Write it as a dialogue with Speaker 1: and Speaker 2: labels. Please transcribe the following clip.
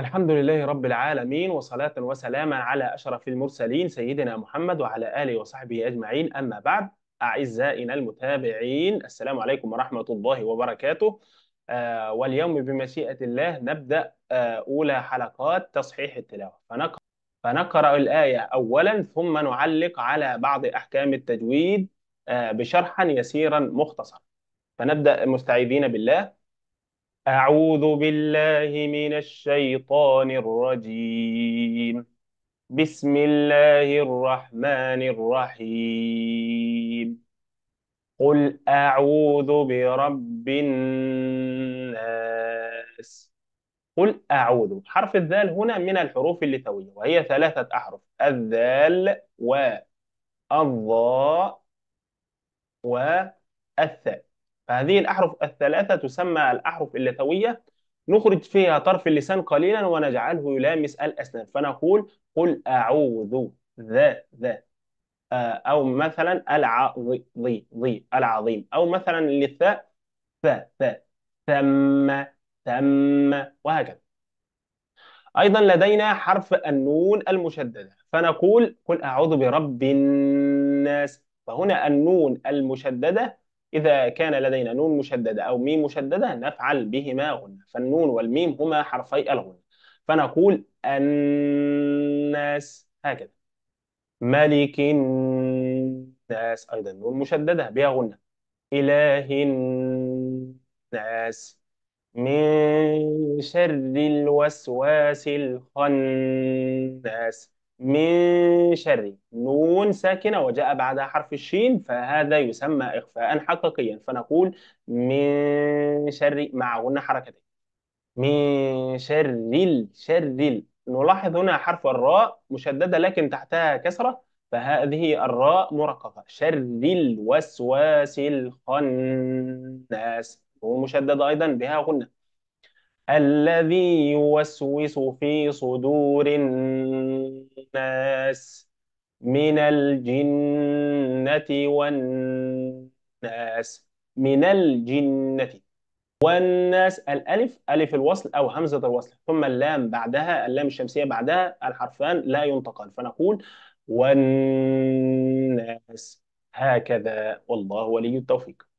Speaker 1: الحمد لله رب العالمين وصلاة وسلاما على أشرف المرسلين سيدنا محمد وعلى آله وصحبه أجمعين. أما بعد أعزائنا المتابعين السلام عليكم ورحمة الله وبركاته. آه واليوم بمشيئة الله نبدأ آه أولى حلقات تصحيح التلاوة. فنقرأ, فنقرأ الآية أولا ثم نعلق على بعض أحكام التجويد آه بشرحا يسيرا مختصرا. فنبدأ مستعيذين بالله. أعوذ بالله من الشيطان الرجيم. بسم الله الرحمن الرحيم. قل أعوذ برب الناس. قل أعوذ. حرف الذال هنا من الحروف اللثوية وهي ثلاثة أحرف. الذال والضاء والثاء فهذه الأحرف الثلاثة تسمى الأحرف اللثوية نخرج فيها طرف اللسان قليلا ونجعله يلامس الأسنان. فنقول قل أعوذ ذا ذا آه، أو مثلا العظي ضي ضي العظيم. أو مثلا للثاء ثا ثا ثم ثم وهكذا. أيضا لدينا حرف النون المشددة. فنقول قل أعوذ برب الناس. فهنا النون المشددة إذا كان لدينا نون مشددة أو ميم مشددة نفعل بهما غنة فالنون والميم هما حرفي الغنة فنقول الناس هكذا. ملك الناس أيضا نون مشددة بها غنة إله الناس. من شر الوسواس الخناس. من شر. نون ساكنة وجاء بعدها حرف الشين فهذا يسمى إخفاء حقيقيا. فنقول من شر مع غنى حركتين. من شر شر نلاحظ هنا حرف الراء مشددة لكن تحتها كسرة فهذه الراء مرققة. شر الوسواس الخناس. ومشددة أيضا بها غنة الذي يوسوس في صدور الناس من الجنة والناس من الجنة والناس. الألف ألف الوصل أو همزة الوصل. ثم اللام بعدها اللام الشمسية بعدها الحرفان لا ينطقان فنقول والناس. هكذا. والله ولي التوفيق.